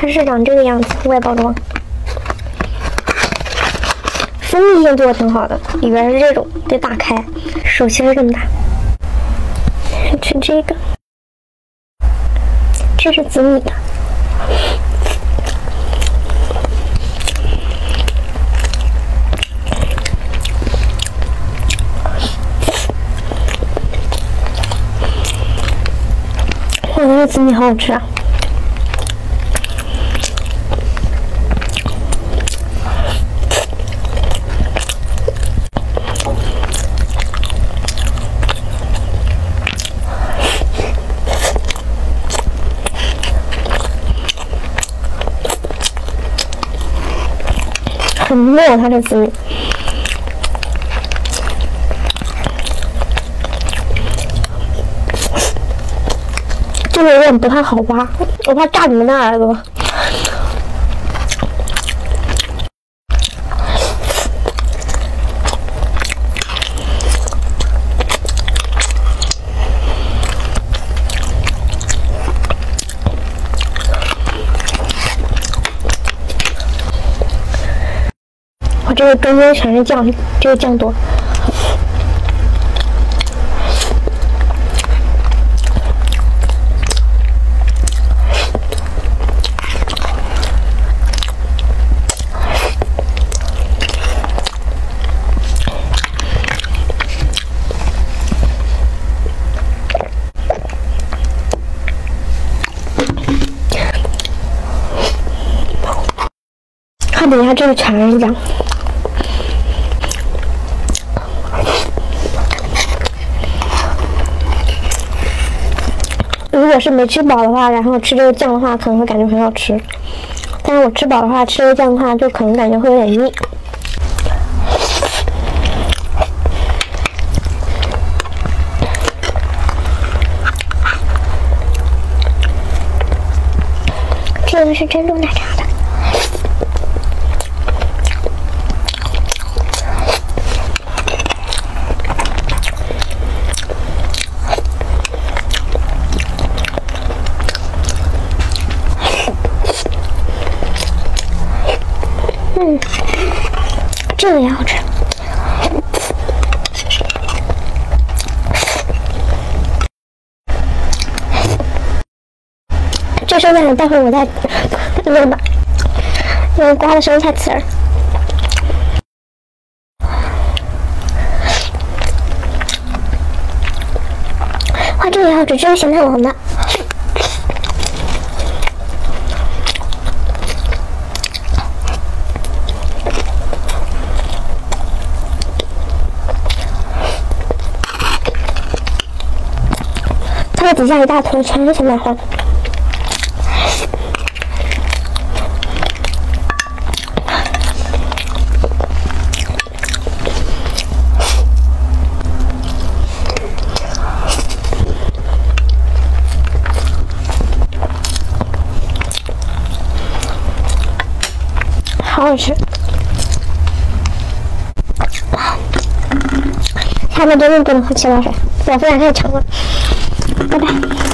它是长这个样子，外包装。封闭性做的挺好的，里边是这种，得打开，手心这么大。吃这个，这是紫米的。哇，这个紫米好好吃啊！很糯，它的紫米，这个有点不太好挖，我怕炸你们的耳朵。这个中间全是酱，这个酱多。看底下这个全是酱。是没吃饱的话，然后吃这个酱的话，可能会感觉很好吃。但是我吃饱的话，吃这个酱的话，就可能感觉会有点腻。这个是珍珠奶茶嗯，这个也好吃。这剩下的待会我再弄吧，因为刮的时候太刺耳。哇，这个也好吃，这个咸蛋黄的。底下一大坨全是咸蛋黄。好好吃，下面真的不能喝气泡水，我不想太长了，拜拜。